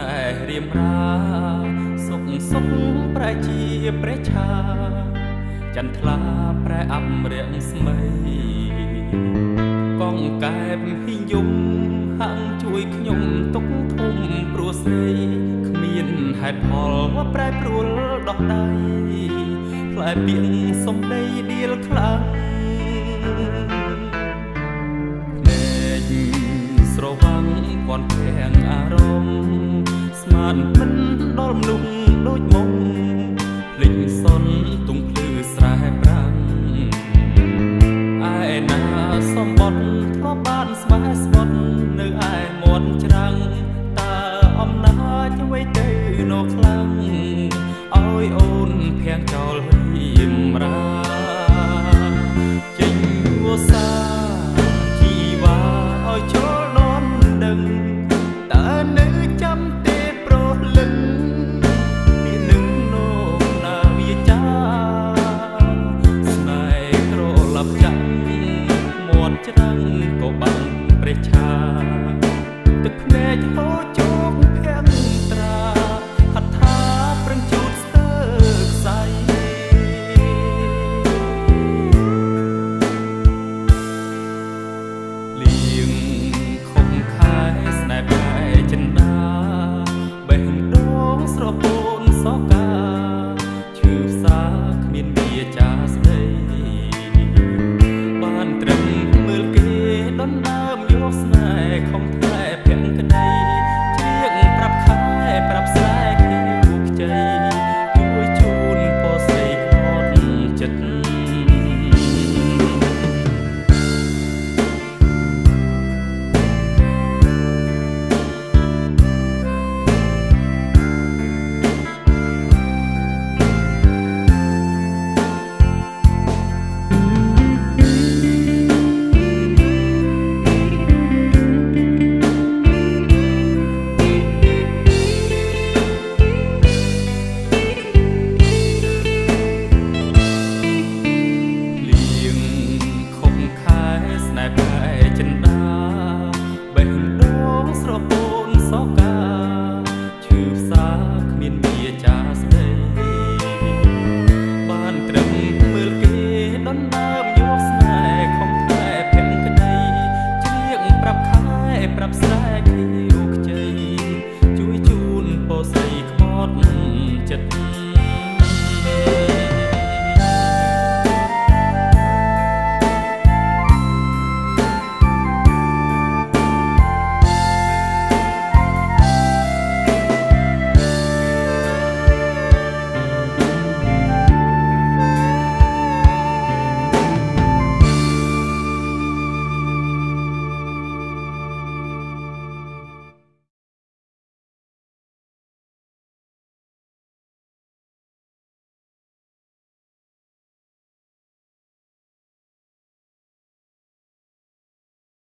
ខុសខែដោយស្នេហ៍រៀមរាសុខសុខប្រែជាព្រះឆាចន្ទថ្លាប្រែអមរាំងស្មីកងកែបហ៊ីយំហាំងជួយខ្ញុំទុកធំព្រោះស្រីគ្មានហេតុផលប្រែប្រួលដោះដៃផ្លែពីងសំដីដៀលខ្លាំងស្រវាំងពាន់ភាំងអារម្មណ៍ ស្មានមិនដល់មនុស្សដូចមកភ្លេចសនទុំភ្លឺស្រែប្រាំងឯណាសំបត់ធ្លាប់បានស្វែស្បត់នៅឯមាត់ច្រាំងតើអំណាចអ្វីទៅនៅខ្លាំងឲ្យអូនភាំងចោលរៀមរាចេញវសាជី រិច្ឆាទឹកភ្នែកហូរ ត់ចិត្ត